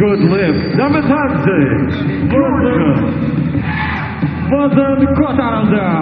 Good lift. 30. Wozan. Wozan Kotaranda.